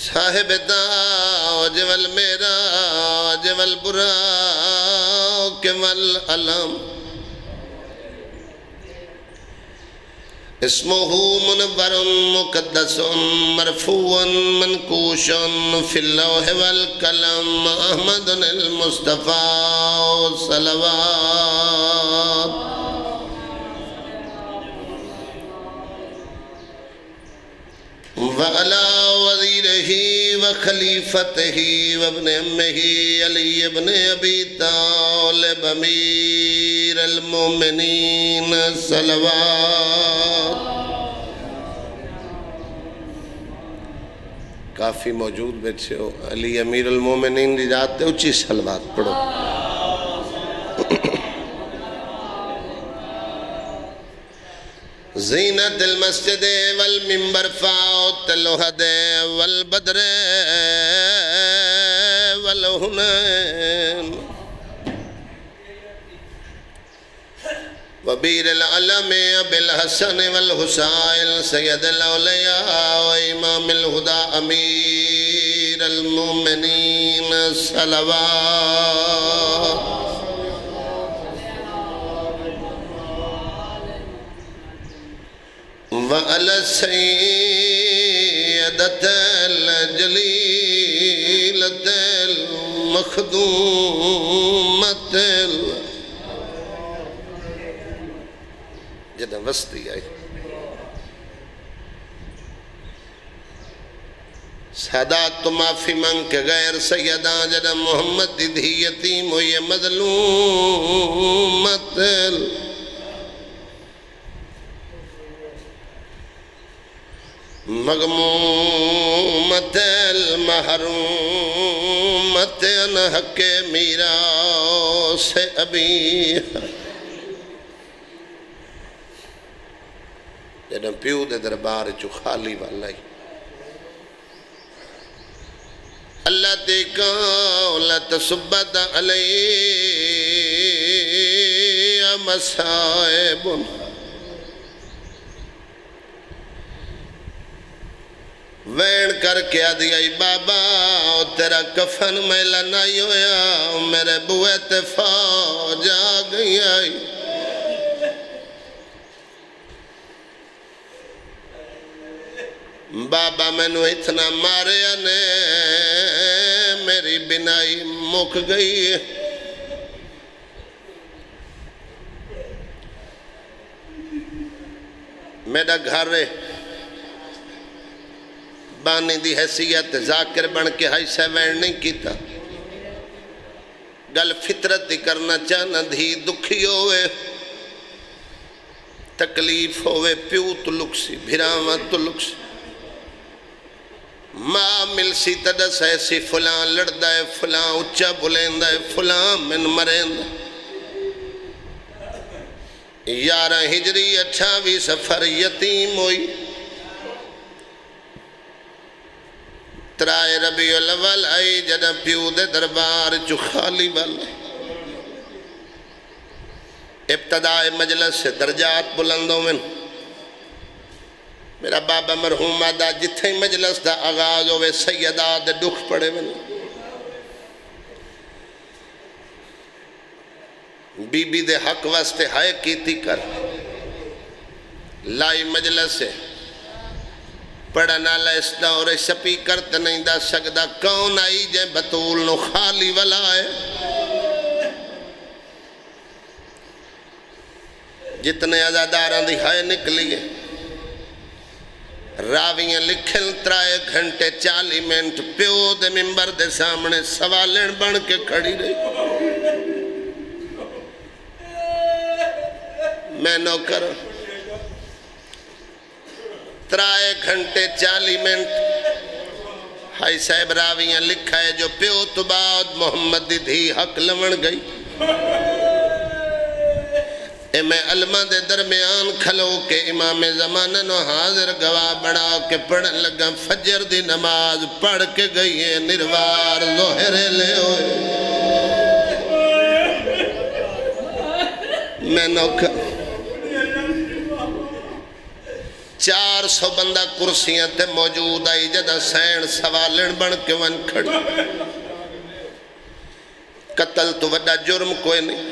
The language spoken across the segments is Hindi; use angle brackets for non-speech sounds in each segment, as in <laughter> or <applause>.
साहिब दाजवल मेरा जवल बुरा केवल अलम। इसमहू मुनवर मुकदस मरफून मनकूशन फिल्लौह वल कलम अहमद मुस्तफ़ा सलवात। खलीफत ही वबन अली इबन अबी सलवात। काफ़ी मौजूद बैठे हो। अली अमीर अलमोमिनीन जाते उची सलवात, पढ़ो। जीनत मस्जिद वल मिंबर फाओ तलोहद वल बदर वल हुनैन वबीर अलम अबिल हसन वल हुसैन सैयद औलिया व इमाम अल हुदा अमीर अल मोमिनीन वअल सैयदतल जलीलतल मखदूमतल जॾहिं वस्ती आई सादात तो माफ़ी मंग के गैर सैयदा जॾहिं मोहम्मद दी यतीम हुई मज़लूमतल मगमूमत महरूमत हक मीरा से अभी। जॾहिं पियो दे दरबार चो ख़ाली वालाई। अल्लाह ते कौलत सुबत अलई मसाइबुन वैन करके आदि आई बाबा ओ तेरा कफन मैला नहीं होया मेरे बुए ते फौज आ गई आई बाबा मैनू इतना मारे ने मेरी बिनाई मुक गई है मेरा घर है बानी की हैसीयत, जाकिर बन के हाई सैवैन नहीं किया गल फितरत ही करना चाहना धी दुखी होवे। तकलीफ़ होवे, प्यू तुलुक सी, भिरावा तुलुक सी। माँ मिलसी तदस दस ऐसी फुलां लड़दा है, फुलां उच्चा बुलेंदा है, फुलां मिन मरेंदा यारह हिजरी अठावी सफ़र यतीम हुई। त्राए रबी अव्वल, आई जॾहिं पियो दे दरबार चु खाली वल इब्तदाए मजलस दर्जात बुलंदो में। मेरा बाबा मरहूम आदा जिथे मजलस का आगाज़ होवे, सैयदा दे दुख पड़े वन बीबी दे हक वास्ते हाय कीती कर। लाई मजलस से पढ़न वाला दौर स्पीकर तो नहीं दस सकता कौन आई जे बतूल नु खाली वाला है? जितने की हाय निकली है। रावियाँ लिखन त्राए घंटे चाली मिनट। प्यो दे मिंबर दे सामने सवालन बन के खड़ी रही। मैं नौकर घंटे चाली मिनट। हाई साहब रावियाँ लिखा है, जो प्यो तो बाद मोहम्मद दी धी हक लवण गई। ए मैं अलमा दे दरमियान खलो के इमाम जमाना नो हाजिर गवाह बना के पढ़न लगा, फजर दी नमाज़ पढ़ के गई है निर्वार लोहरे ले मैं नौकर चार सौ बंदा कुर्सियाँ मौजूद आई, जदा सैन सवालन बन के वन खड़ी। कतल तो वड्डा जुर्म कोई नहीं।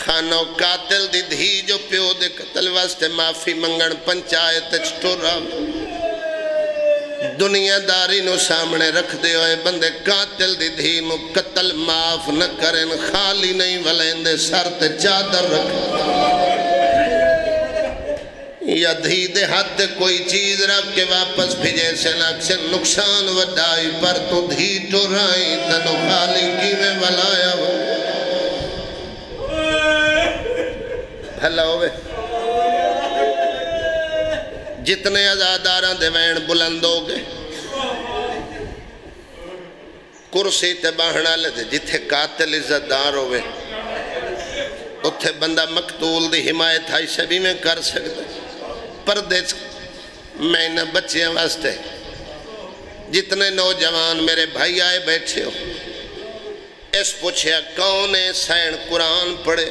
खानो कातिल दी धी जो प्यो दे कतल वास्ते माफ़ी मंगण पंचायत टुरा। दुनियादारी सामने रख दे होए बंदे कातिल दी धी नु कतल माफ़ न करन, खाली नहीं वलेंदे, सर ते चादर रख। या धी दे हाथ कोई चीज़ रख के वापस भेजे से लक्ष्य नुकसान वडाई पर तू धी टुराई तनु खाली की में वलाया भला होवे। जितने आजादार दे वैन बुलंद हो गए कुर्सी ते बाहण वाले जिथे कातिल इज्जतदार होवे, उत्थे बंदा मकतूल दी हिमायत हाई सभी में कर सकता पर्दे मैं इन बच्चों वास्ते जितने नौजवान मेरे भाई आए बैठे हो, इस पूछया कौन है सैन कुरान पढ़े?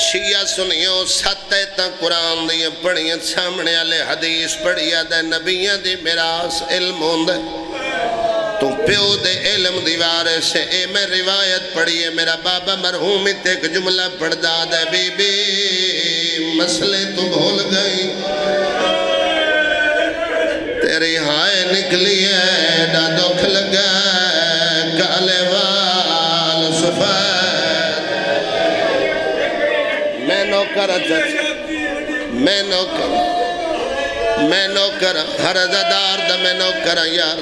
शिया सुनियो सत तो कुरान दिया पढ़िया, सामने वाले हदीस पढ़िया नबिया की मेरास इलम होंगे तू प्यो दे इल्म दीवार से, ए मैं रिवायत पढ़ी है, मेरा बाबा मरहूम एक जुमला पढ़दा दे बीबी, मसले तू भूल गई। तेरी हाय निकली है डा दुख लगा, काले वाल सफ़ेद मैं नौकर मैं नौकर मैं नौकर, हर अदादार दा मैं नौकर यार।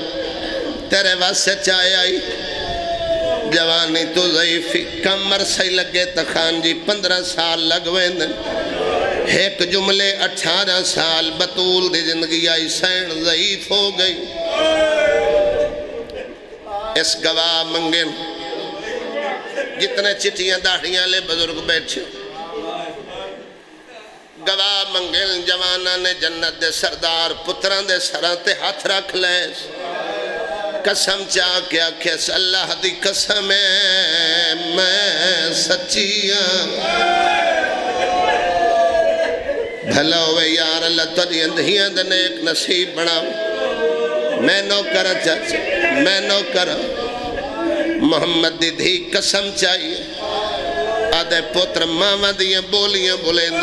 तेरे वास्ते चाय आई। जवानी तो जईफी, कमर सही लगे तो खान जी पंद्रह साल लगवे एक जुमले अठारह साल बतूल दी ज़िंदगी आई सैन जईफ हो गई। इस गवाह मंगे जितने चिट्ठियाँ दाढ़ियाँ ले बुज़ुर्ग बैठे। गवाह मंगे जवाना ने जन्नत दे सरदार, पुत्रां दे सरां हथ रख ले कसम चा के आखे अल्लाह दी कसम है, मैं सच्ची भला होवे यार, अल्लाह अंधियाँ नेक नसीब बना मैं नौकर चाचा मैं नौकर मोहम्मद दी धी कसम चाहिए। आदे पुत्र मावा दियाँ बोलियाँ बुलेंद।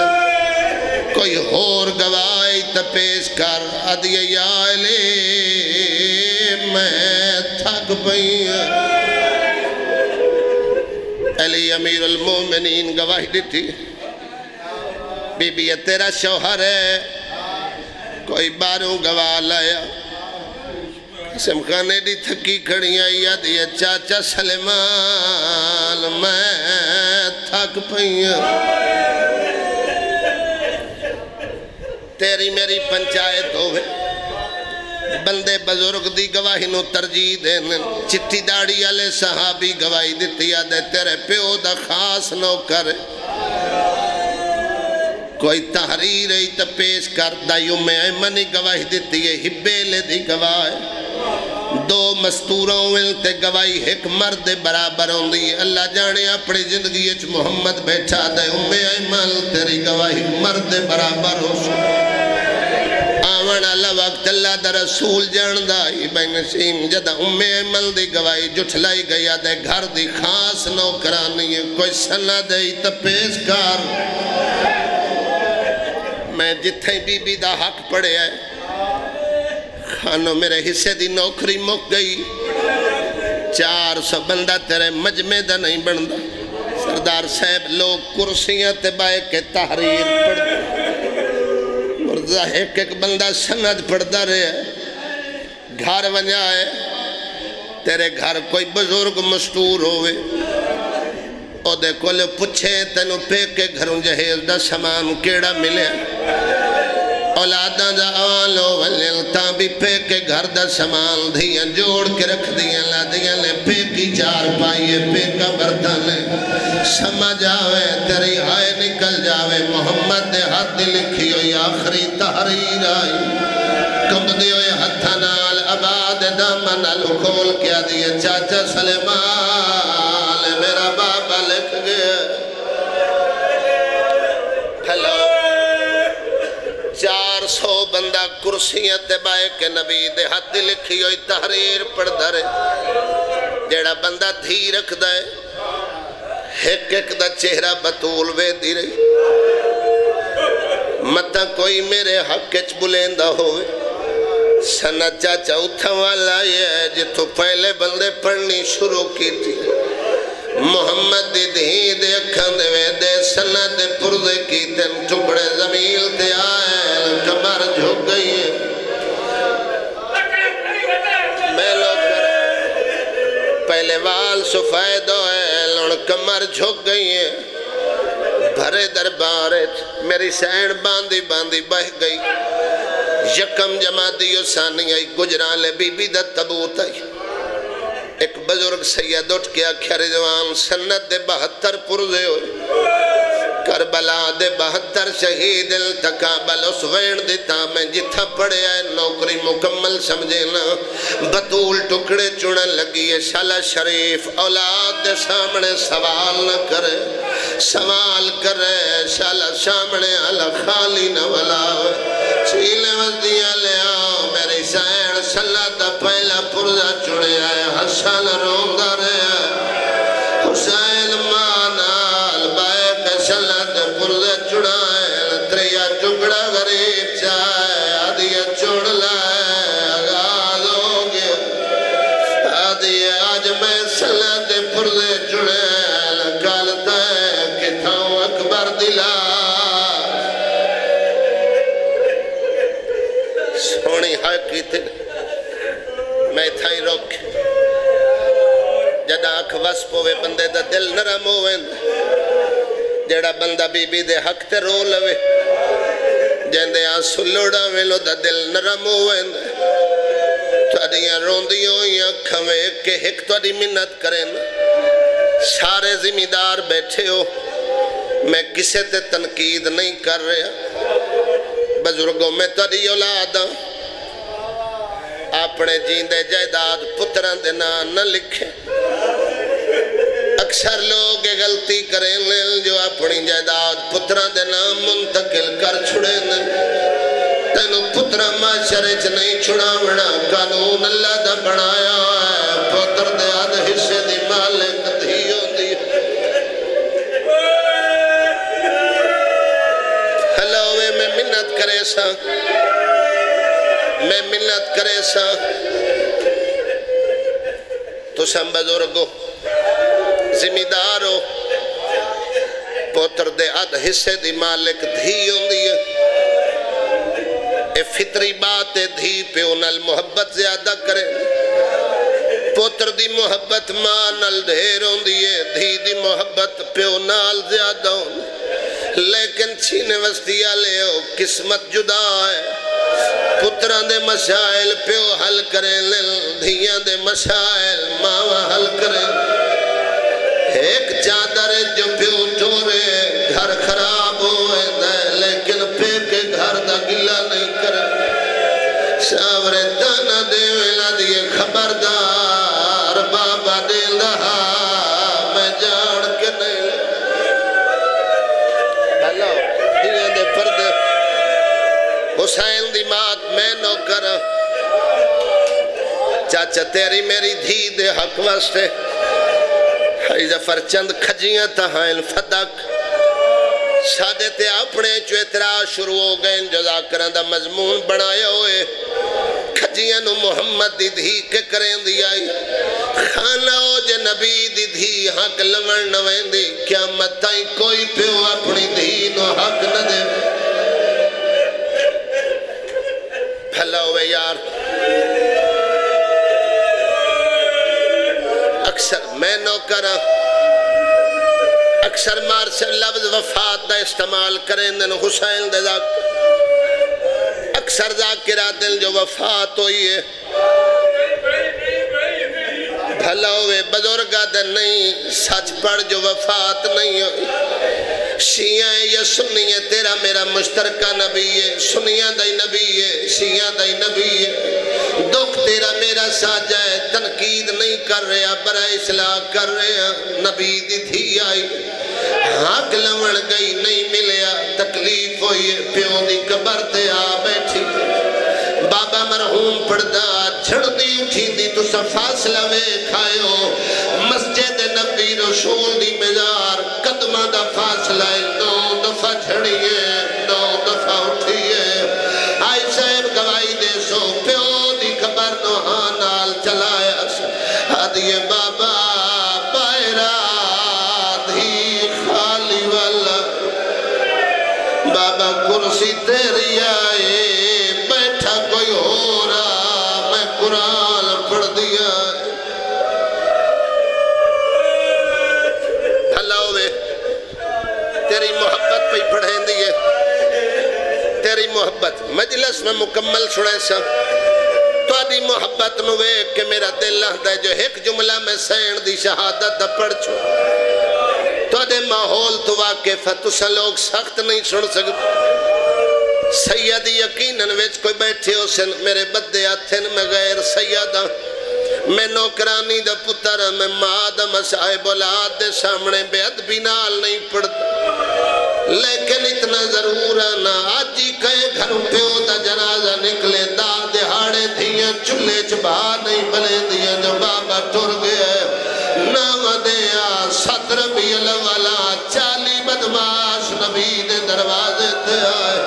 कोई होर गवाही तो पेश कर आदि याले मैं थक गवाही दी बीबी तेरा शौहर है। कोई बारू गवाह लाया। सिमखाने दी थकी खड़ी आई आदि चाचा सलेमान। मैं थक तेरी मेरी पंचायत होवे। बंदे बजुर्ग दी गवाही नु तरजीह देन। चिट्ठी दाड़ी वाले सहाबी गवाही दिती आदे तेरे प्यो दा खास नौकर। कोई तहरीर ही तो पेश करता युमे मनी गवाही दी है हिब्बेले दी गवाह दो मस्तूरों ते गवाही एक मर्द बराबर आँदी अल्लाह जाने अपनी ज़िंदगी मुहम्मद बैठा दे, उम्मे ऐमल तेरी गवाही मर्द बराबर हो। आवन बीबी दा हक पढ़िया खानो मेरे हिस्से दी नौकरी मुक गई चार सौ बंदा तेरे मजमे दा नहीं बनता सरदार साहब लोग कुर्सियाँ बाए के तहरीर पढ़ एक एक बंदा सनद पढ़ता रहे, घर वजा है, तेरे घर कोई बुज़ुर्ग मस्तूर होवे, ओदे कोल पुछे, तेन पेके घरों जहेज का समान केड़ा मिले औलादा दा आलो वलिल ता भी पेके घर दा समान धियाँ जोड़ के रख दियाँ, लादियाँ ने पेकी चार पाइए पेका बर्तन। समझ आवे तेरी हाय निकल जावे, मोहम्मद दे हाथ लिखी हुई, आखिरी तहरीर आई। कंबदे हुए हथा नाल आबाद दामन खोल के दिए चाचा सलेमान, मेरा बाबा लिख गया। चार सौ बंदा कुर्सियाँ ते बाए के नबी दे हथ लिखी हुई तहरीर पढ़दा रहे जेड़ा बंदा धी रखदा है एक एक दा चेहरा बतूल वेदी रही मत कोई मेरे हक च बुलेंदा होवे सना चाचा उठा वाला ये जिथों पहले बंदे पढ़नी शुरू की थी मोहम्मद दी धी दे अखां दे वेदे सना दे पुरदे की तेन टुकड़े ज़मीन ते आए कमर झुक गई। है मैं पहले वाल सफ़ेद होए लुण कमर झुक गई है। भरे दरबार मेरी सैन बांधी बांधी बह गई। यकम जमा दियो सानी आई गुजरा ले बीबी दा तबूत आई। एक बुज़ुर्ग सैयद उठ के आख्या, रिजवान सन्नत दे बहत्तर पुरजे होए। करबला दे बहत्तर शहीद तकाबल उस वेण दिता। मैं जिथा पढ़िया नौकरी मुकम्मल समझे ना। बतूल टुकड़े चुनन लगी है, शाला शरीफ औलाद दे सामने सवाल न करे। सवाल करे, शाला सामने अला खाली न वलावे चीले वदिया ले आओ, मेरी सैन सल्ला पहला पुरजा चुनिया है। ਪਵੇ, ਬੰਦੇ ਦਾ ਦਿਲ ਨਰਮ ਹੋਵੇ। ਜਿਹੜਾ ਬੰਦਾ ਬੀਬੀ ਦੇ ਹੱਕ ਤੇ ਰੋ ਲਵੇ, ਜਿੰਦੇ ਆ ਸੁਲੜਾ ਵੇਲੋ ਦਾ ਦਿਲ ਨਰਮ ਹੋਵੇ। ਤੁਹਾਡੀਆਂ ਰੋਂਦੀਆਂ ਹੋਈਆਂ ਅੱਖਾਂ ਵੇਖ ਕੇ ਇੱਕ ਤੁਹਾਡੀ ਮਿੰਨਤ ਕਰਨ ਸਾਰੇ ਜ਼ਿੰਮੇਦਾਰ ਬੈਠੇ ਹੋ। ਮੈਂ ਕਿਸੇ ਤੇ ਤਨਕੀਦ ਨਹੀਂ ਕਰ ਰਿਹਾ। ਬਜ਼ੁਰਗੋ, ਮੈਂ ਤੁਹਾਡੀ ਔਲਾਦ ਹਾਂ। ਆਪਣੇ ਜੀਂਦੇ ਜਾਇਦਾਦ ਪੁੱਤਰਾਂ ਦੇ ਨਾਂ ਨਾ ਲਿਖੇ। अक्सर लोग गलती करें जो अपनी जायदाद पुत्रा दे नाम मुंतकिल कर छुड़े तेन पुत्रा माशरे च नहीं छुड़ावना कानून अल्लाह दा बनाया मैं मिन्नत करे सा तुम बुज़ुर्ग हो पुत्र अध हिस्से दी मालिक धी ये फितरी बात धी प्यो मोहब्बत ज़्यादा करे पुत्र दी मोहब्बत माँ ढेर धी दी मोहब्बत प्यो नाल ज़्यादा लेकिन छीने वाले हो किस्मत जुदा है पुत्रां दे मसाइल प्यो हल करे धियाँ मसाइल मावा हल करे चाचा तेरी मेरी धी दे हक वास्ते चंद खजियां तहाइन फदक सादे ते अपने चो इतराज शुरू हो गए जजाकरां दा मजमून बनाया होए खजियां मोहम्मद दी धी के करें दी हो अक्सर मैं नौकर अक्सर मार से लफ्ज वफात का इस्तेमाल करें दिन हुसैन दे अक्सर जाकिरा दिल जो वफात हुई है। भला हुए बुज़ुर्ग नहीं सच पढ़ जो वफात नहीं हुई। शिया है, या सुनिया तेरा मेरा मुश्तरका नबी है। सुनिया दई नबी है शिया दई नबी है। दुख तेरा मेरा साजा है, तनकीद नहीं कर रहा बरा इसलाह कर रहा, नबी दी थी आई। हक लवण गई, नहीं मिलया, तकलीफ़ हुई प्यो की कबर ते आ बैठी। बाबा मरहूम पढ़दा छड़दी उठींदी, तुसा फासला वे खायो मस्जिद नबी रसूल दी मजार, कदमा दा फासला है, नौ दफ़ा छड़ी है नौ दफ़ा उठी है आई साहब, गवाही दे सो, प्यो दी खबर नो हाँ नाल चलाया हदिए बाबा बाबा कुर्सी तेरी आए तेरी मोहब्बत मजलिस में मुकम्मल सुने सा ਤੁਹਾਡੀ ਮੁਹੱਬਤ ਨੂੰ ਵੇਖ ਕੇ ਮੇਰਾ ਦਿਲ ਆਂਦਾ ਜੋ ਇੱਕ ਜੁਮਲਾ ਮੈਂ ਸਹਿਣ ਦੀ ਸ਼ਹਾਦਤ ਦਾ ਪੜ ਛੋ ਤੁਹਾਡੇ ਮਾਹੌਲ ਤੋਂ ਵਾਕਿਫ ਹੈ ਤੁਸੀਂ ਲੋਕ ਸਖਤ ਨਹੀਂ ਸੁਣ ਸਕਦੇ सैयद यकीनन विच कोई बैठे हो सन मेरे बदे हथे मैं गैर सैयद मैं नौकरानी दा पुत्र मैं मां दा मसाहिब औलाद दे सामने बेअदबी नाल नहीं पढ़ता लेकिन इतना ज़रूर है ना, आज ही कहे घर प्यो दा जनाजा निकले दा दिहाड़े थियाँ चूल्हे च बाहर नहीं बने दियाँ, जो बाबा टुर गया ना वधिया सत रबील वाला चाली बदमाश नबी दे दरवाजे ते आए।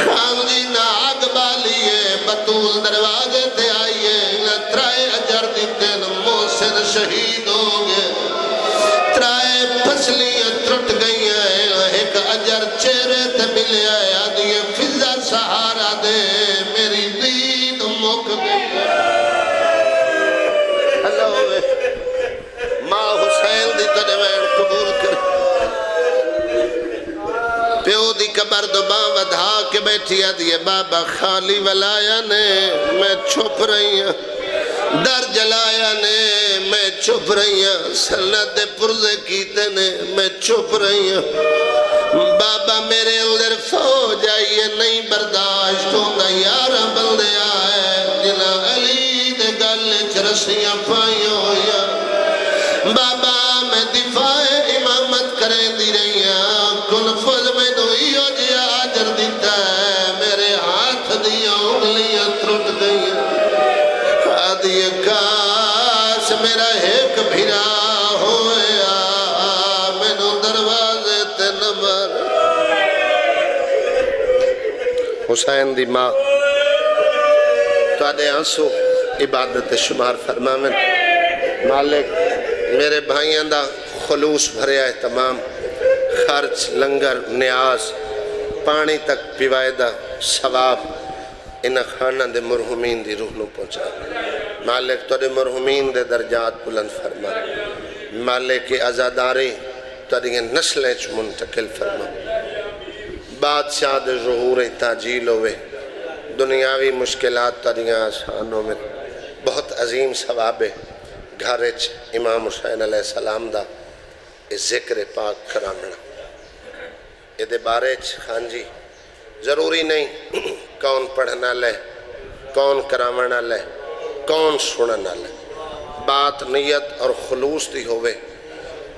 खाम जी ना नाग बालिए, बतूल दरवाजे ते आइए न त्राए अजर दिते न, मोहसिन शहीद के बैठी आदि बाबा खाली वलाया ने, मैं छुप रही हूँ। दर जलाया ने, मैं चुप रही हूँ। सन्नत पुरजे कीते ने, मैं चुप रही हूँ। बाबा मेरे फौज आई है, नहीं बर्दाश्त होता यार बंदे आए। जिना अली गल च रस्सियाँ पाइया हुई बाबा हुसैन दी माँ ਤੁਹਾਡੇ ਆਂਸੂ ਇਬਾਦਤ ਸ਼ੁਮਾਰ ਫਰਮਾਵਨ ਮਾਲਿਕ ਮੇਰੇ ਭਾਈਆਂ ਦਾ ਖਲੂਸ ਭਰਿਆ ਹੈ तमाम ਖਰਚ ਲੰਗਰ ਨਿਆਜ਼ ਪਾਣੀ ਤੱਕ ਪਿਵਾਏ ਦਾ ਸਵਾਬ ਇਹਨਾਂ ਖਾਨਾਂ ਦੇ ਮਰਹੂਮੀਨ ਦੀ ਰੂਹ ਨੂੰ ਪਹੁੰਚਾ ਮਾਲਿਕ ਤੁਹਾਡੇ ਮਰਹੂਮੀਨ ਦੇ ਦਰਜਾਤ ਬੁਲੰਦ ਫਰਮਾ ਮਾਲਿਕ ਆਜ਼ਾਦਾਰੀ ਤੁਹਾਡੀਆਂ ਨਸਲਾਂ ਚ ਮੁੰਤਕਿਲ ਫਰਮਾ बादशाह ज़हूर ताजील होवे दुनियावी मुश्किलात तेरिया आसानों में बहुत अजीम सवाब है। घर इमाम हुसैन सलाम का ज़िक्र पाक कराना ये बारे हाँ जी, ज़रूरी नहीं <clears throat> कौन पढ़ने वाला कौन करावन वाला कौन सुनने वाला बात नीयत और खलूस की होवे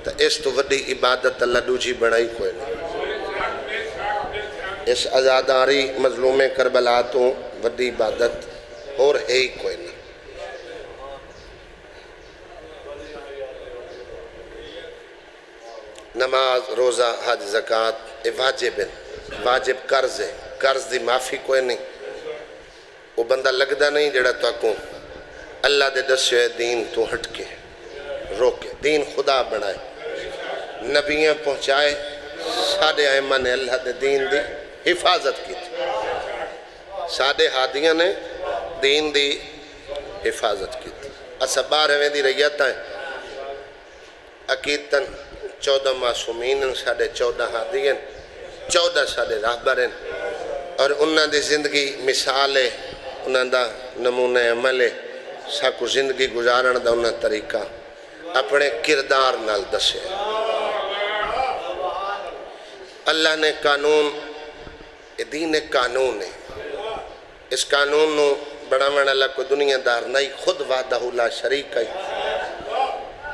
तो इस तो वही इबादत अल्लाह दूजी बनाई कोई नहीं। इस आज़ादारी मजलूम करबला तो वही इबादत और है ही कोई नहीं नमाज़, रोज़ा, हज, जक़ात ये वाजिब है। वाजिब कर्ज है। कर्ज की माफ़ी कोई नहीं। वो बंदा लगता नहीं जड़ा तो अल्लाह के दस्यो दीन तो हटके, रोके। दीन खुदा बनाए। नबियाँ पहुँचाए, साढ़े आयमा ने अल्लाह के दीन की हिफाजत की साढ़े हादिया ने दीन की हिफाजत की असा बारहवें की रैयत। है अकीदन चौदह मासूमीन साढ़े चौदह हादी हैं चौदह साढ़े राहबर हैं और उन्होंने ज़िंदगी मिसाल है उन्होंने नमूने अमल है, साकू ज़िंदगी गुजारण का उन्हें तरीका अपने किरदार नाल दसे अल्लाह ने कानून दीन एक कानून है। इस कानून बनावन वाला कोई दुनियादार नहीं खुद वादाहुला शरीक है।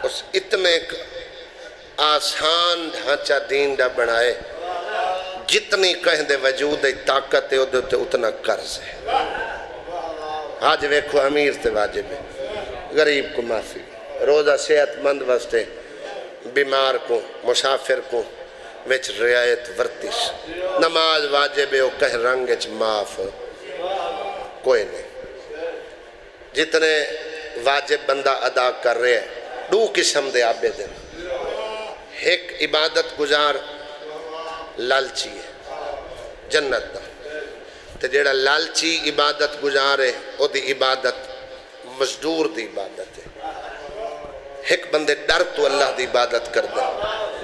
उस इतने आसान ढांचा दीन का बनाए, जितनी कहते वजूद ताकत है उतना कर्ज है। आज वेखो अमीर ते वाजिब है, गरीब को माफ़ी, रोज़ा सेहतमंद वास्ते बीमार को, मुसाफिर को विच रियायत वर्तिश। नमाज़ वाजिब है कह, रंग माफ़। कोई नहीं। जितने वाजिब बंदा अदा कर रहे हैं, दो किस्म के आबे दिन। एक इबादत गुजार लालची है, जन्नत का तो जोड़ा लालची इबादत गुजार है वो इबादत मजदूर की इबादत है। एक बंदे डर तो अल्लाह की इबादत करता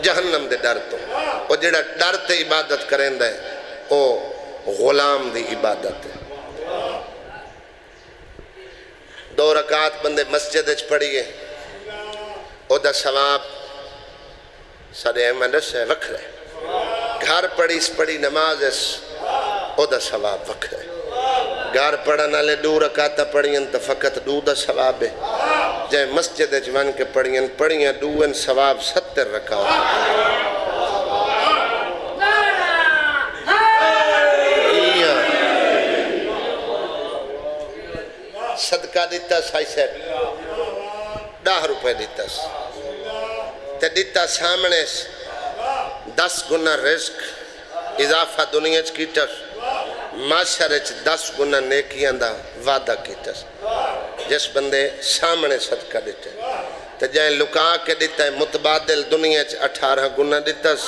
जहन्नम के डर तो। और जोड़ा डर से इबादत करेंदा है वो गुलाम की इबादत है। दो रकात बंदे मस्जिद पढ़िए ओदा सवाब, साढ़े अहमद है। वखरे घर पढ़ी पढ़ी नमाज़ ओदा सवाब वखरे घर पढ़न वाले दो रकात पढ़ियन तो फ़कत दू का है। जै मस्जिद वन के पढ़ियन, पढ़िया दून सवाब सत्तर रकात। सदका दिता साई साहब। दह रुपए दिता ते दिता सामने दस गुना रिस्क इजाफा दुनिया कीटस माशर च दस गुना नेकियाँ का वादा कीटस जिस बंदे सामने सदका दिते तो जै लुका के दिता मुतबादिल दुनिया अठारह गुना दितस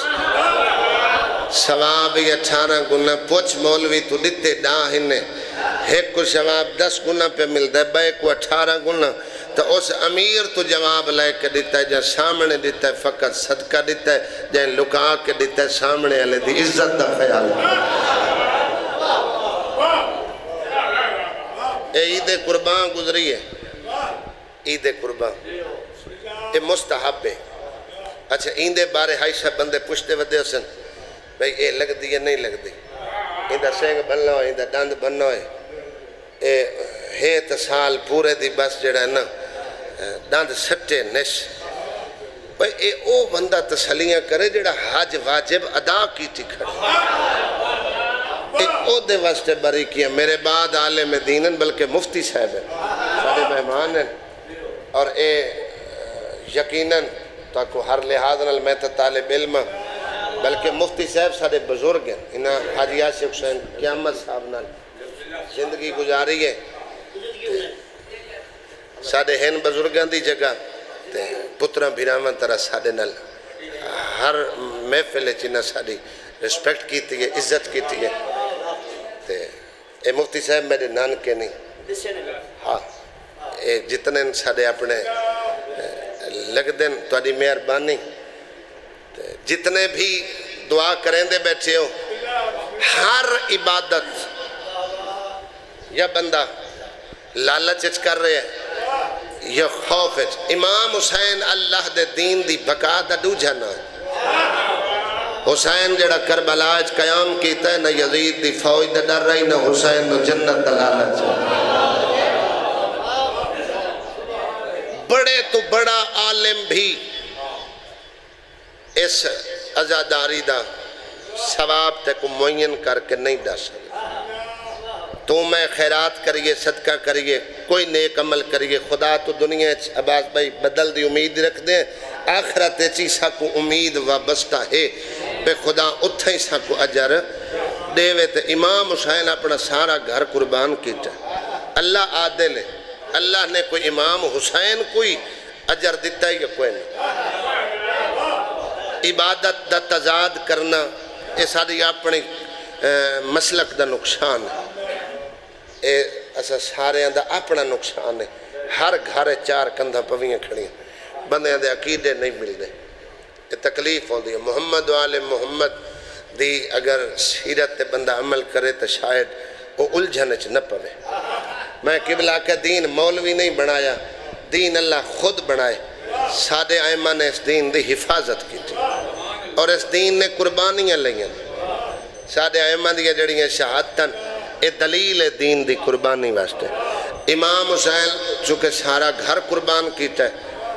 सवाब ही अठारह गुना, पुछ मौलवी तू दिते डाह इन्हें एक को जवाब दस गुना पे मिलता है, बे को अठारह गुना। तो उस अमीर तो जवाब लेके दिता है, जै सामने दिता है, फकत सदका दिता है। जै लुका के दिता है, सामने वाले की इज़्ज़त का ख्याल। ईद कुर्बान गुजरी है। ईद कुर्बान। ये मुस्तहब है। अच्छा इंदे बारे हाई सब बंदे पुछते वे सन भाई ये लगती है नहीं लगती इंदा सिंह बनना हो इंदा दंद बनना हो हे तो साल पूरे दी बस जड़ा ना दंद सट्टे निश भाई ये ओ बंदा तसलियाँ करे जड़ा हज वाजिब अदा की खड़े। वास्ते बरी किया मेरे बाद आले में दीनन बल्कि मुफ्ती साहब है। सारे मेहमान हैं। और ये यकीनन, ताको हर लिहाज नाल मैं तो तालिब इल्म, बल्कि मुफ्ती साहब सारे बुज़ुर्ग हैं। इन्हें हाजी आशिफ हुसैन, क्यामत साहब नाल ज़िंदगी गुजारी है। साढ़े हैं बजुर्गों की जगह तो पुत्रा, भीराव, तरह साढ़े नाल हर महफिल रिस्पैक्ट की है इज़्ज़त की है तो ये मुफ्ती साहब मेरे नानके नहीं हाँ ये जितने साढ़े अपने लगते थोड़ी मेहरबानी जितने भी दुआ करेंदे बैठे हो हर इबादत या बंदा लालच कर रहे है या खौफ इमाम हुसैन अल्लाह दे दीन दी बका दूजा ना हुसैन जड़ा करबला कयाम किया न यजीद दी फौज का डर रही न हुसैन जन्नत का लालच बड़े तो बड़ा आलिम भी इस आज़ादारी का सवाब तक मुयन करके नहीं दस तो मैं खैरात करिए, सदका करिए, कोई नेक अमल करिए। खुदा तो दुनिया अब्बास भाई, बदल दी उम्मीद रख दे। आखरत ची साकू उम्मीद वाबस्ता है। पे खुदा उत ही साकू अजर देवे तो इमाम हुसैन अपना सारा घर कुर्बान किया अल्लाह आदिल है अल्लाह ने कोई इमाम हुसैन कोई अजर दिता ही कोई नहीं। इबादत का तजाद करना, ये सारी अपनी मसलक का नुकसान है। ये असा सारे का अपना नुकसान है। हर घर चार कंधा पवियाँ खड़िया। बंद के अकीदे नहीं मिलते तकलीफ़ है। मुहम्मद वाले मुहम्मद दी अगर सीरत बंदा अमल करे तो शायद वो उलझन च न पवे। मैं किबला का दीन मौलवी नहीं बनाया, दीन अल्लाह खुद बनाए। सादे आयमा ने इस दीन की दी हिफाजत की और इस दीन ने कुर्बानियाँ लिया साढ़े आयमा दड़िया शहादत ये दलील है दीन की कुर्बानी वास्ते। इमाम हुसैन चूँकि सारा घर कुर्बान किया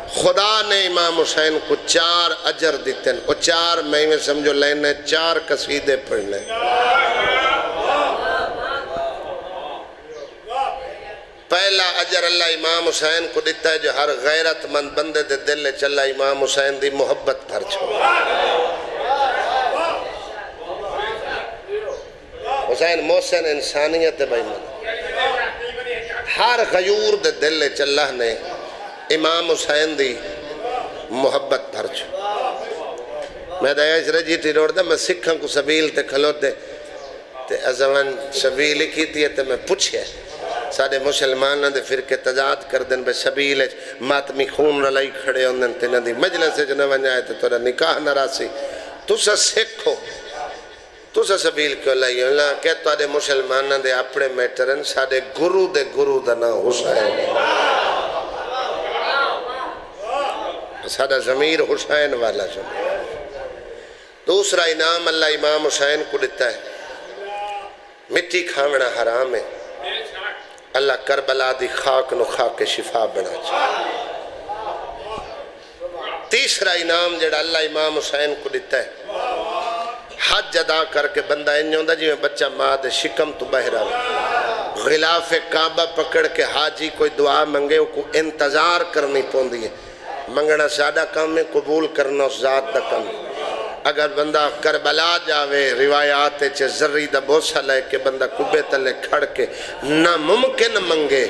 खुदा ने इमाम हुसैन को चार अजर दिते वो चार, मैं समझो, लेने चार कसीदे पढ़ने। पहला अजर अल्लाह इमाम हुसैन को दिता है, जो हर गैरतमंद बंदे दे दिल चला, इमाम हुसैन की मोहब्बत भर छो। हुसैन मोहसिन इंसानियत भाई हर खजूर दे दिल चला ने इमाम हुसैन की मोहब्बत भर छो मैं दयाश रज़ी रोड दा मैं सिखा को सबील ते खलोते। ते अजमन सबील की थी ते मैं पूछे साढ़े मुसलमानों के फिरके तजाद कर दें भाई सबील मातमी खून रलाई खड़े होंगे तो इन्हों की मजलस च न वजाए तो तेरा निकाह न रासी। तुस सिख हो। तुस सबील क्यों लाई हो क्या तेरे मुसलमानों के अपने मैटर हैं साढ़े गुरु दे गुरु का नाम हुसैन साडा जमीर हुसैन वाला जमीर। दूसरा इनाम अल्लाह इमाम हुसैन को दिता है। मिट्टी खावना हराम है। अल्लाह करबला दी खाक नु खा के शिफा बना तीसरा इनाम जड़ा अल्लाह इमाम हुसैन को दिता है हज अदा करके बंदा इंज होंगे जिमें बच्चा माँ के शिकम तो बहरा गिलाफ काबा पकड़ के हाजी कोई दुआ मंगे को इंतज़ार करनी पौंदी है। मंगना साडा कम है, कबूल करना उस जात का कम अगर बंदा करबला जावे, रिवायात जर्री का बोसा लैके बंदा कुबे तले खड़ के नामुमकिन मंगे,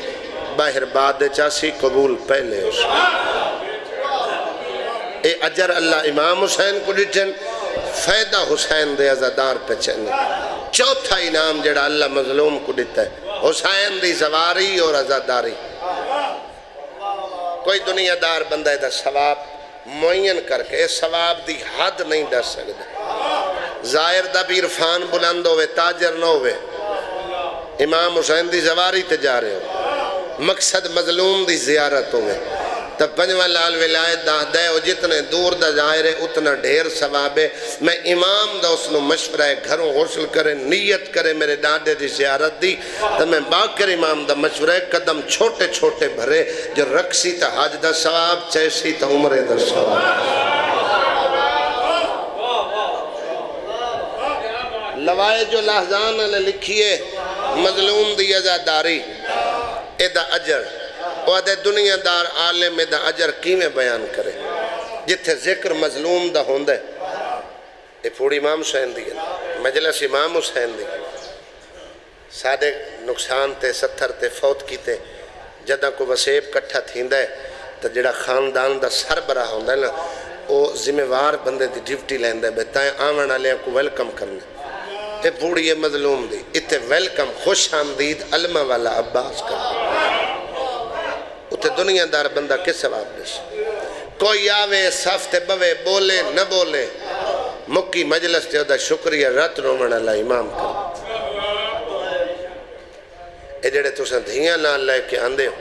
बाहर बाद चासी कबूल पहले उस। अजर अल्लाह इमाम हुसैन को डिठन फैदा हुसैन दे अजादार पे चने चौथा इनाम जड़ा अल्लाह मजलूम को दिता है, हुसैन दी जवारी और अजादारी कोई दुनियादार बंदा है सवाब मुयन करके स्वाब सवाब की हद नहीं दस सकता जायर का भी इरफान बुलंद होवे, ताजर हो होवे। इमाम हुसैन की जवारी ते जा रहे हो। मकसद मजलूम की जियारत होवे। तो पंजवा लाल विलायत दसद जितने दूर का ज़ाहिर है, उतना ढेर सवाब है। मैं इमाम का उसको मशवरा है, घरों गौसल करे, नीयत करे, मेरे डाडे की जियारत दी तो मैं बाकर इमाम का मशवरा है, कदम छोटे छोटे भरे, जो रखसी तो हज का सवाब, चैसी तो उम्र का सवाब। लवाए जो लाहजान लिखिए मजलूम की आजादारी एदा अजर। वह दुनियादार आलिम का अजर किमें बयान करे? जिथे ज़िक्र मजलूम का होंगे ये पूरी इमाम हुसैन दी मजलस इमाम हुसैन दी साढ़े नुकसान ते, सत्थर ते, फौत किते जदा को वसेब कट्ठा थींदा है तो जड़ा खानदान का सरबरा होंगे ना वो जिम्मेवार बंदे की ड्यूटी लेंदा है वाले को वेलकम करना ये पूरी है मजलूम दी इतने वेलकम खुश आमदीद अलमा वाला अब्बास कर उते दुनियादार बंदा किस सवाब कोई आवे, सफ ते बवे, बोले, न बोले, मुक्की मजलस ते शुक्रिया रत रोवण वाला इमाम कर। जेडे तुस धियाँ नाल लैके आंदे हो,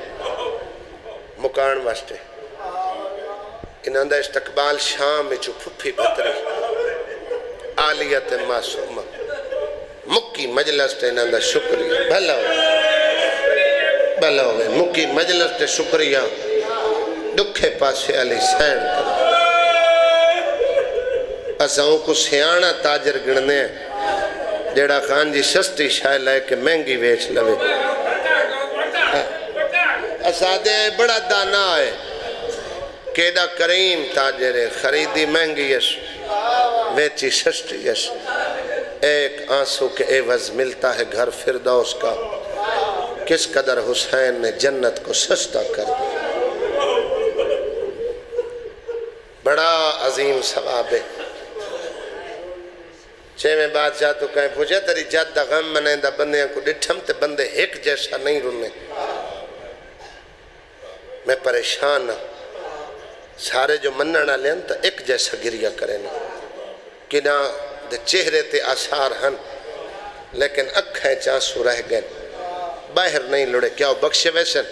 मुकान वास्ते, इन्हों का इस्तकबाल शाम फुफी बतरी आलियत मासूम। मुक्की मजलस ते इन्हों का शुक्रिया। भला हो मुकी मजलस ते शुक्रिया। दुखे पासे अली सहन कर। असां को सियाणा ताजर गिणने जड़ा खान जी सस्ती शाय लैके महँगी वेच लवे। असादे बड़ा दाना है। केड़ा करीम ताजर खरीदी महँगी यश वेची सस्ती यश एक आँसू के एवज मिलता है घर फिरदौस का। किस कदर हुसैन ने जन्नत को सस्ता कर दिया? बड़ा अजीम सवाब है। छेवें बादशाह तो कहें पूछे तेरी जद का गम मने बंदे को डिठम ते बंदे एक जैसा नहीं रुने। मैं परेशान हाँ। सारे जो मनण वाले तो एक जैसा गिरिया करें कि चेहरे ते आसार हन, लेकिन अखें चांसू रह गए बाहर नहीं लुड़े। क्या बख्शे वैसन?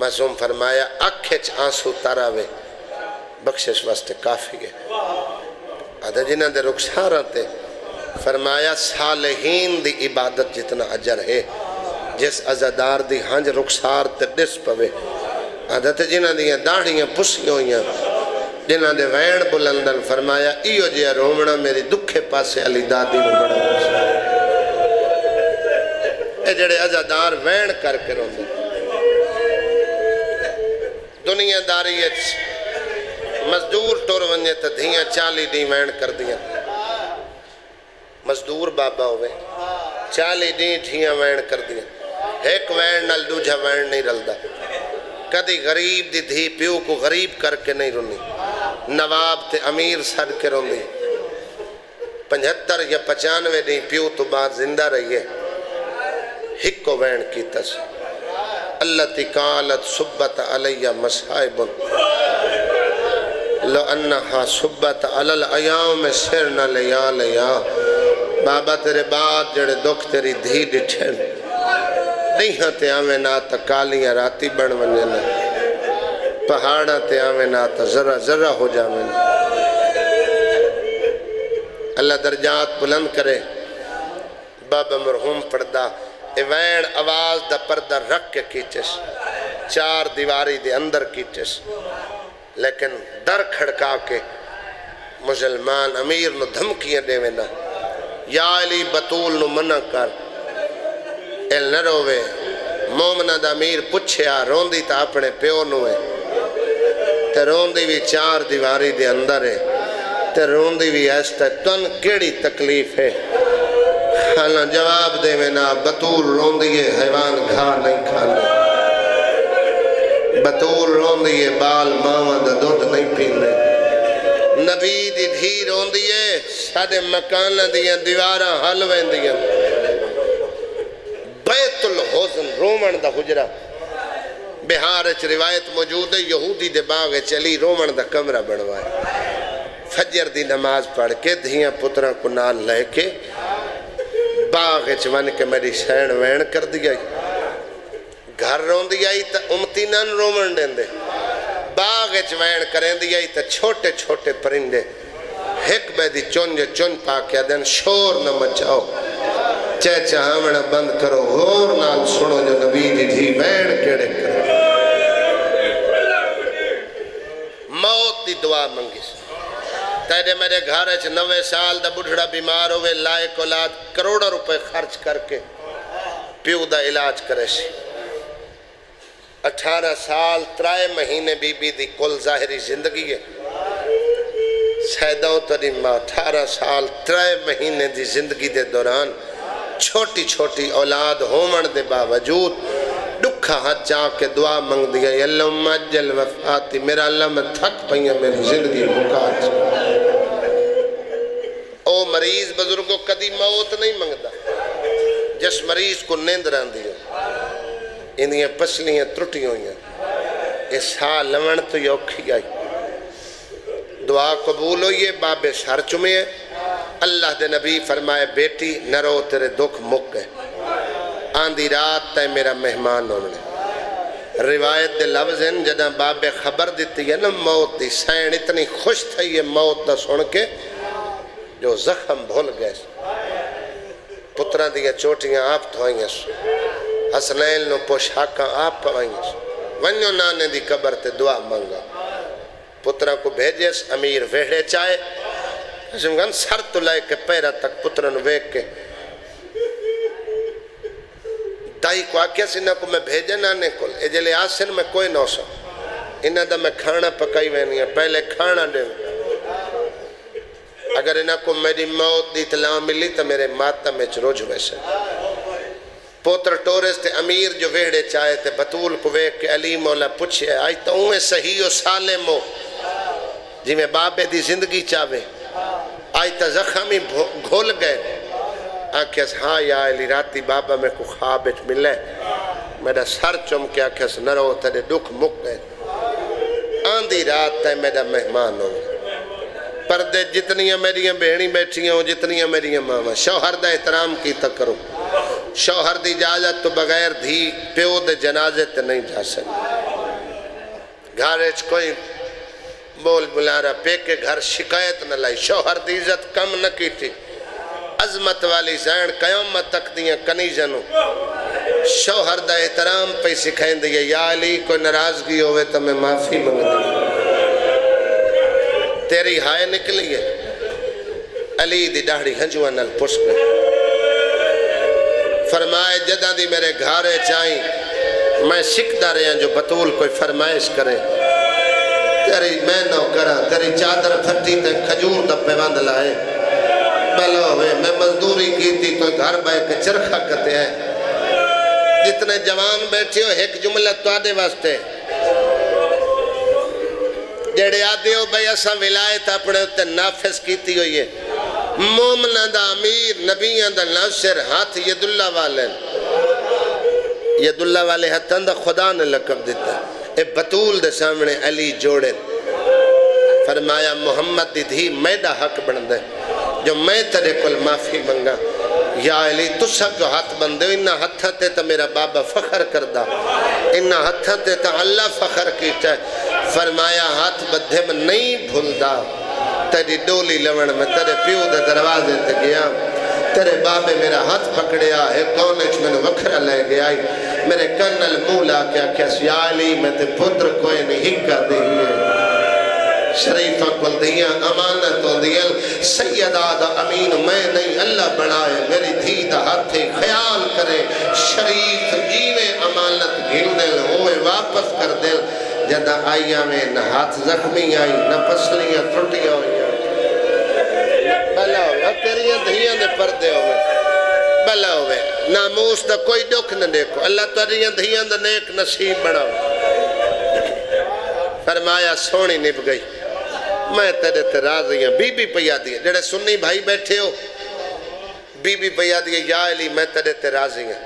मासूम फरमाया अखे च आँसू तारावे। बख्शिश वास्ते काफ़ी है। अदा जिन्हों के रुखसार ते फरमाया, सालहीन दी इबादत जितना अजर है, जिस अजादार दी हंज रुखसार ते दिस पवे। आदत जिन्हों दाढ़ियाँ पुसियाँ हुई जिन्हों के वैन बुलंदन, फरमाया इो जहा रोमना मेरी दुखे पासे अली दादी बड़ा ये जड़े अजादार वैन करके रोंदे दुनियादारी मजदूर टुर वे तो धियाँ चाली डी वैन कर दिया मजदूर बाबा हो चाली डी धियाँ वैन कर दिया एक वैन नाल दूजा वैन नहीं रलता कदी गरीब दी धी प्यो को गरीब करके नहीं रोनी नवाब ते अमीर सद के रोंदी पचहत्तर या पचानवे डी प्यो तो बाद ज़िंदा रही है हिको वैन की तस। अल्लती कालत सुबत अलैया मसाइबुन। लो अन्नहा सुबत अलल अयाम में सिर न लिया लिया। बाबा तेरे बाद जड़े दुख तेरी धी डिठे नहीं ते आवे ना तो कालियाँ राती बन वने पहाड़ा ते आवे ना तो जरा जरा हो जावे। अल्लाह दर्जात बुलंद करे। बाबा मरहूम पढ़दा वैन आवाज़ दा पर्दा रख के कीचस चार दीवारी दे अंदर कीचस लेकिन डर खड़का के मुसलमान अमीर नु धमकियाँ देवे ना। या अली बतूल नु मना कर एल न रोवे, मोमना दा अमीर पुछया रोंदी तो अपने प्यो नु है, ते रोंदी भी चार दीवारी दे अंदर है, ते रोंदी भी ऐस तन केड़ी तकलीफ़ है? खाना जवाब देवे ना बतूल रोंदी है हैवान खा नहीं खाने। बतूल रोंदी है बाल मावा दा दुध नहीं पीने नबी दी धी रोंदी है साडे मकान दियाँ दीवारां हल वेंदियाँ। बैतुल हुस्न रोमन दा हुजरा। बिहार च रिवायत मौजूद है, यहूदी दे बाग चली रोमन दा कमरा बनवाया। फजर दी नमाज़ पढ़ के धियाँ पुत्रां को नाल लेके बाग च वन के मेरी सैन वैन कर दिया घर रोंदी आई तो उमती न रोवन देंदे बाग च वैन करेंदी आई तो छोटे छोटे परिंदे एक बे दी चुंज चुंज पा के दिन शोर न मचाओ चहचावना बंद करो होर नाल सुनो जो नबी दी थी वैन केड़े करे मौत की दुआ मंगी तेरे मेरे घर च नवे साल का बुढ़ड़ा बीमार होवे, लायक औलाद करोड़ों रुपए खर्च करके प्यो का इलाज करे अठारह साल त्राए महीने बीबी दी कुल जाहिरी ज़िंदगी है। सैदों तरी माँ, अठारह साल त्राए महीने की ज़िंदगी के दौरान छोटी छोटी औलाद होवन के बावजूद दुखा हाथ जा के दुआ मंग दिया अजल वफाती, मेरा अल्लाह मैं थक पई मेरी ज़िंदगी मुका ओ मरीज़ बुजुर्गो, कदी मौत नहीं मंगता। जिस मरीज़ को नींद आती है इन पसलियाँ त्रुटी हुई ये साह लवण तो औखी आई। दुआ कबूल हुई है बाबे सर चुमे अल्लाह के नबी फरमाए, बेटी नरो तेरे दुख मुक गए। आंधी रात तय मेरा मेहमान होने। रिवायत के लफ्ज हैं, जदा बाबे खबर दी है ना, मौत की सैन इतनी खुश थी है, मौत का सुन के जो जख्म भूल गए। पुत्रा दिया चोटियाँ आप धोई हसनैल पोशाक आप पवाई वनो नाने की कबर से दुआ मंगा। पुत्रा को भेजे अमीर वेड़े चाहे। सर तो लैके पैर तक पुत्र वेख के। दाई को आख्या इन्हों को मैं भेजे नाने को जल्द आसन में कोई नौ सौ इन्हों का मैं खाना पकाई वैनी पहले खाना दे अगर इन्हों को मेरी मौत की इतला मिली तो मेरे मातम में रोज वैसे पोत्र टोरस ते अमीर जो वेड़े चाहे ते बतूल को वेख के अली मौला पूछे आज तो उमें सही हो साले मो जिमें बाबे की ज़िंदगी चावे। आज तो जख्म ही घुल गए। आख्यस हाँ या अली, राती बाबा में को ख्वाब मिले। मेरा सर चुम के आख्यस न रो तेरे दुख मुक गए। आंधी रात तय मेरा मेहमान हो पर्दे जितनियाँ मेरिया भेणी बैठिया हो जितनियाँ मेरिया मावा। शौहर का एहतराम किया करो। शौहर की इजाज़त तो बगैर धी प्यो के जनाजे ते नहीं जा सकती घर कोई बोल बुलारा पे के घर शिकायत न लाई। शौहर की इज़्ज़त कम न की थी अजमत वाली सैन कयामत तक दियाँ कनीजन, शौहर का एहतराम पे सिखाई है या अली, कोई नाराज़गी हो तो मैं माफ़ी मंगती तेरी हाय निकली है। अली दी दाढ़ी हंजुआ नल पुष्प। फरमाए, जदा दी मेरे घारे चाई, मैं सिखता रहा जो बतूल कोई फरमाइश करे। तेरी मैं करा, तेरी चादर फटी ते खजूर दा पेवंद लाए। बलो वे मैं मजदूरी की थी तो घर बह चरखा कते है जितने जवान बैठे हो, एक जुमला तुआदे वास्ते। जेड़े आदे भाई, असा विलायत अपने उत्ते नाफिज की हुई है। मोमना दा अमीर, नबिया दा नासिर हाथ यदुल्ला वाले यदुल्ला वाले हथन दा खुदा ने लकब दिता ए बतूल दे सामने अली जोड़े। फरमाया, मोहम्मद दी धी मैदा हक बनदा जो मैं तेरे को माफ़ी मंगा या अली तुसा जो हाथ बंदे हो इन्ना हथ ते तो मेरा बाबा फखर करदा। इन्ना हथ ते तो अल्लाह फखर किया फरमाया, हाथ बद्धे में नहीं भूलदा। तेरी डोली लवण में तेरे प्यो के दरवाजे ते गया तेरे बाबे मेरा हाथ पकड़िया है, कौन मैंने वखरा ले गया मेरे कन्नल मुँह ला के आख्या, सियाली, मैं ते पुत्र कोई नहीं हिक्का दे शरीफ अकबल दिया अमानत होंदियाँ सैयदा दा अमीन मैं नहीं, अल्लाह बनाए, मेरी धी दा हाथ ख्याल करे। शरीफ जीवे, अमानत घिल दिल होए वापस कर दिल जदा आईया में न हाथ जख्मी आई, न पसलियाँ त्रुटियाँ हुई भला हो तेरिया धियाँ दे पर्दे होवे भला होवे नामूस दा कोई दुख न देखो। अल्लाह तेरिया धियाँ नेक नसीब बनाओ। फरमाया सोनी निभ गई। मैं तेरे ते राज़ी हाँ बीबी पया दी जेड़े सुन्नी भाई बैठे हो, बीबी पया दी या अली, मैं तेरे ते राज़ी हाँ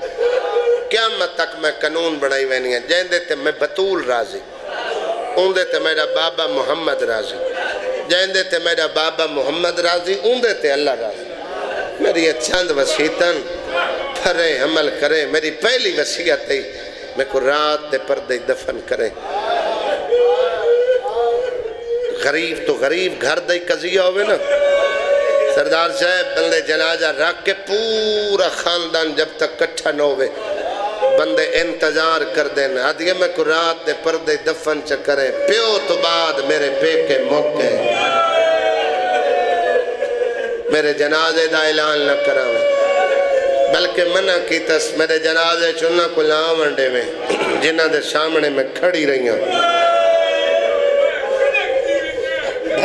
क्या मत तक मैं कानून बनाई वैनी है। जैंदे ते मैं बतूल राज़ी उन्दे ते मेरा बाबा मोहम्मद राज़ी जैंदे ते मेरा बाबा मोहम्मद राज़ी उन्दे ते अल्लाह राज़ी मेरी चंद वसीतन फरे, अमल करे। मेरी पहली वसीयत ही मैं को रात दे पर्दे दफन करे। गरीब तो गरीब, घर द कजिया हो ना। सरदार साहब, बंदे जनाजा रख के पूरा खानदान जब तक कट्ठा न हो बंदे इंतज़ार कर देन। आदि मैं को रात दे पर्दे दफन च करे। प्यो तो बाद मेरे पेके मौके। मेरे जनाजे का ऐलान न करा बल्कि मना की तस मेरे जनाजे चुना को ला वंडे में जिन्हों के सामने मैं खड़ी रही हूँ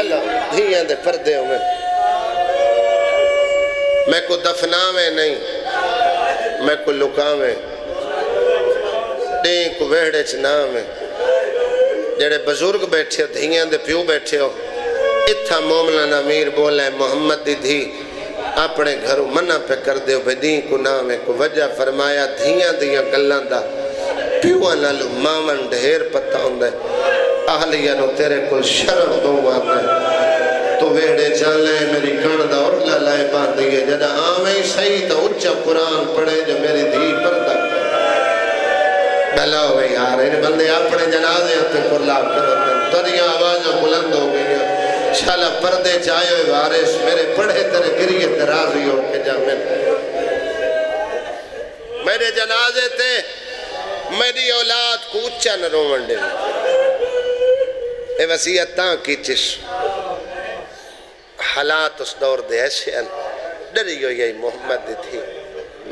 धिया दे पर्दे हो मैं को दफनावे नहीं मैं को लुकावे टेक वेड़े च ना में जेड़े बुज़ुर्ग बैठे धिया दे प्यो बैठे हो इतना मोमला नमीर बोले मोहम्मद दी धी अपने घरों मना पे कर दो धी को ना में को वजह फरमाया धिया दिया गलों का प्योआ नाल मावन ढेर पता होंगे आहलिया तेरे को शर्म दो आता तो वेड़े चले मेरी कण दौड़ लाए पाती है जद आवे सही तो उच्चा कुरान पढ़े जो मेरी धी पर्दा गला हो यार इन बंदे अपने जनाजे उत्ते कुर्ला करो तरिया आवाज़ बुलंद हो गई शाला पर्दे चाहे वारिस, मेरे पढ़े तेरे गिरिए हो के जा मेरे जनाजे ते मेरी औलाद को उच्चा न रोवन दे। वसीयत की चिश हालात उस दौर दे ऐसे डरी हो यही मोहम्मद थी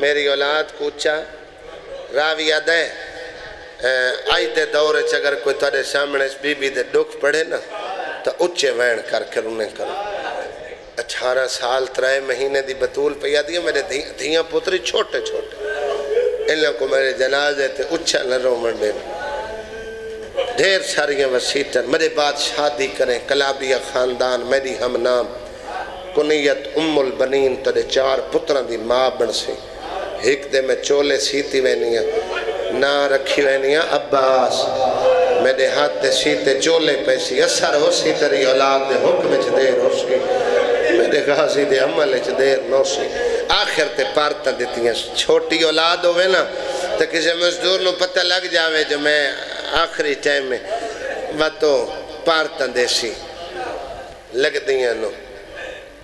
मेरी औलाद को उच्चा रावी अद अज के दौर च अगर कोई तेरे सामने बीबी दे दुख पड़े ना तो उच्चे वहन करके उन्हें करो अठारह साल त्रै महीने की बतूल पी आदि मेरे धिया पुत्री छोटे छोटे इन को मेरे जनाजे ते उच्चा न रोमन दे ढेर सारिया वसीटन मेरे बाद शादी करें, कलाबिया खानदान, मेरी हम नाम। कुनीयत उम्मुल बनीन, तेरे चार पुत्रां की माँ बन सी। एक दे में चोले सीती वैनिया ना रखी वैनिया अब्बास। मेरे हाथ ते सीते चोले पैसी, असर हो सी तेरी औलाद के हुक्म देर हो सी मेरे गाजी के अमल च देर न सी आखिर ते पारत दित्तियाँ, छोटी औलाद होवे ना तो किसी मजदूर नु पता लग जाए जो मैं आखिरी टाइम में वतो पारता देसी लगदियाँ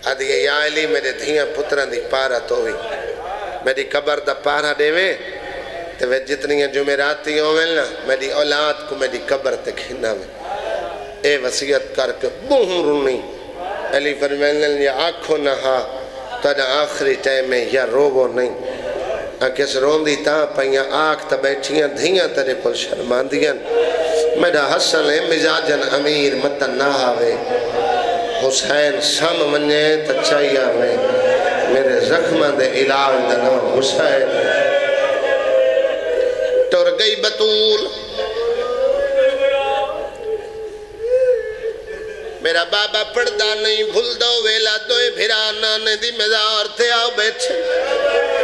आदि या अली मेरे धियाँ पुत्रां दी तो भी मेरी कबर दा पारा देवे तो वे जितनी जुमेराती होवे ना, मेरी औलाद को मेरी कबर ते खिना में ए वसीयत करके बूह रुनी। अली फरमाने आखो ना तेरा आखिरी टाइम में या रोवो नहीं। किस रोंदी ता पईया आख त बैठियाँ, धियाँ तेरे को शर्मांदियाँ मेरा हसन है मिजाजन अमीर मत ना आवे। हुसैन सम मने त चाहिए मेरे जख्म दे इलाज दा नाम हुसैन। टुर गई बतूल। मेरा बाबा पढ़दा नहीं भूल दो वेला दो फिरा नाने दी मजार थे आओ बैठे।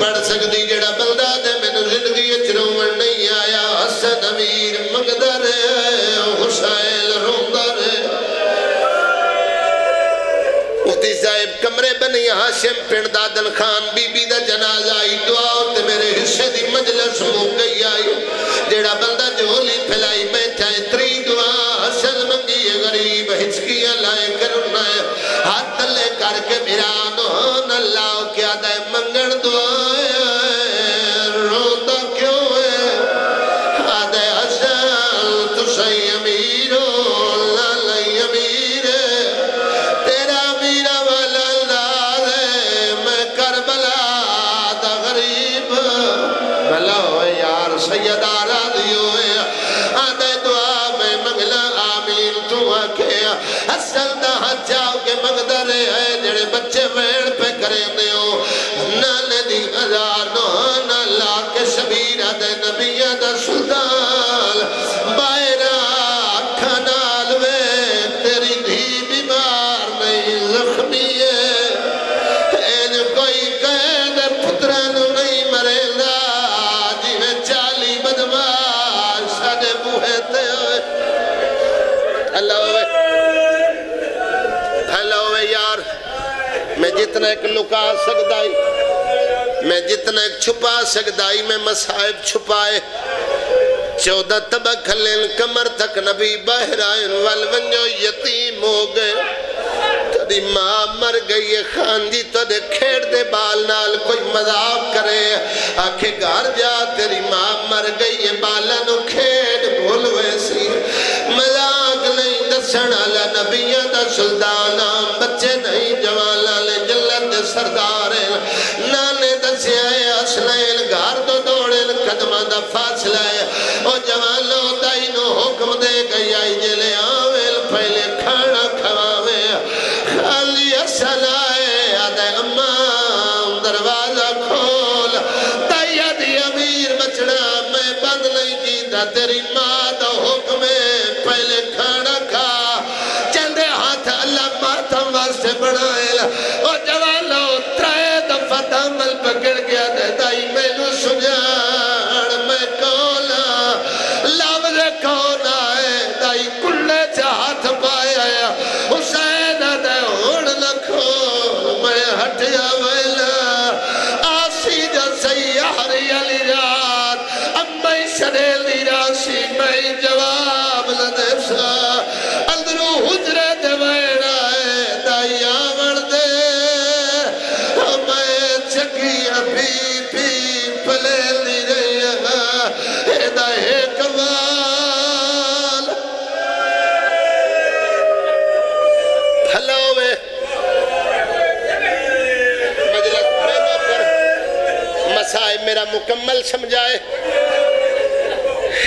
पढ़ सकती जेड़ा बंदा दे मैनू ज़िंदगी रोवन नहीं आया हसन अमीर मंगता रहे हुसैन रोंदा रहे मुफ्ती साहिब कमरे बनी हाशिम पिंड दादल खान बीबी जितना एक लुका सकता ही मैं जितना एक छुपा सकता ही मैं मसाइब छुपाए। चौदह तबक लेन कमर तक नबी बहराइन, वल वंजो यतीम हो गए। तेरी माँ मर गई है खान जी तेरे खेड़ दे बाल नाल कोई मज़ाक करे। आखे, घर जा, तेरी माँ मर गई है बाला नु खेड़ भूल वैसी। मज़ाक नहीं दसन वाला नबिया दा सुल्तान बच्चे नहीं जवान सरदार नाने दसिया असलैन घर तो दौड़े कदम का फासला है। जवानों दाई नु हुक्म दे गई आई जेले मुकम्मल समझाए।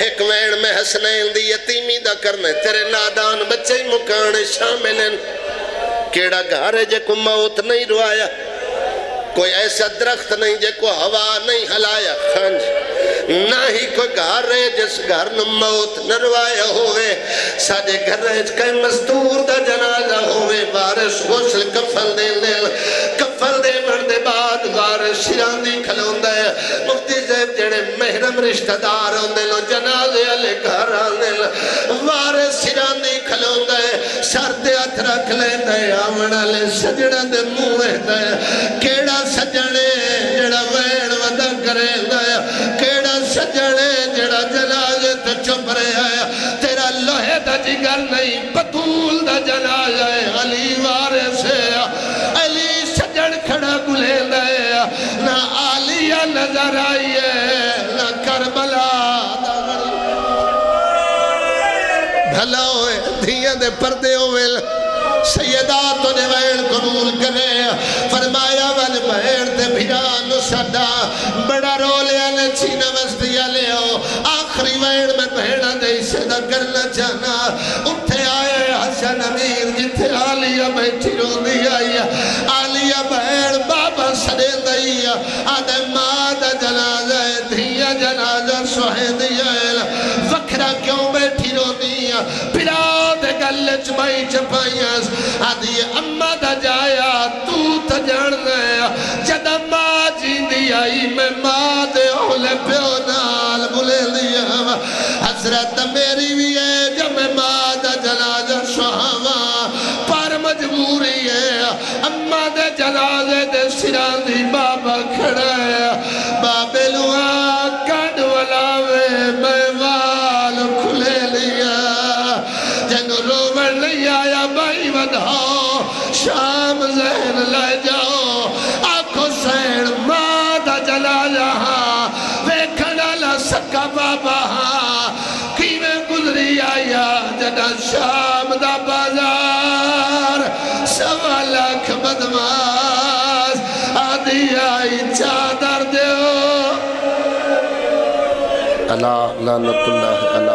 एक वैन में हसनैन दी यतीमी दा करने, तेरे नादान बच्चे ही मुकाने शामिल केड़ा घर है जेको मौत नहीं रुआया? कोई ऐसा दरख्त नहीं जेको हवा नहीं हलाया। ना ही कोई घर है जिस घर मौत न रुआया होवे। साडे घर कई मजदूर दा जनाजा होवे। बारिश गुस्ल कफल दे ले दे दे बाद वारिस सिरांदी खलोंदा मुफ्ती साहब जेड़े महरम रिश्तेदार होंदे लो घर आंदे सजने जड़ा चुप तेरा लोहे जिगर नहीं पतूल दा जनाजा है, अली वारे से अली सजन खड़ा गुले ना आलिया नज़र आई है, ना करबला भला होए धिया दे सैयदा तो वैन कबूल करे फरमाया वन भैन ते बड़ा रो लिया ने छीना वस्तिया ले आओ। आखिरी वैन में भैना दे करना चाहना आए हसन अमीर जिथे आलिया बैठी रोंदी आई आलिया भैन बाबा सदे दई आदे माँ दा जनाजा धिया जनाजा सुहेदी वखरा क्यों बैठी रोंदी पिरा दे गल च मई चपाइयाँ आदि अम्मा दा जाया तू तो जान जद माँ जींदी आई मैं माँ दे ओले प्यो हसरत मेरी भी है। अला लानतुल्लाह अला